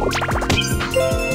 Música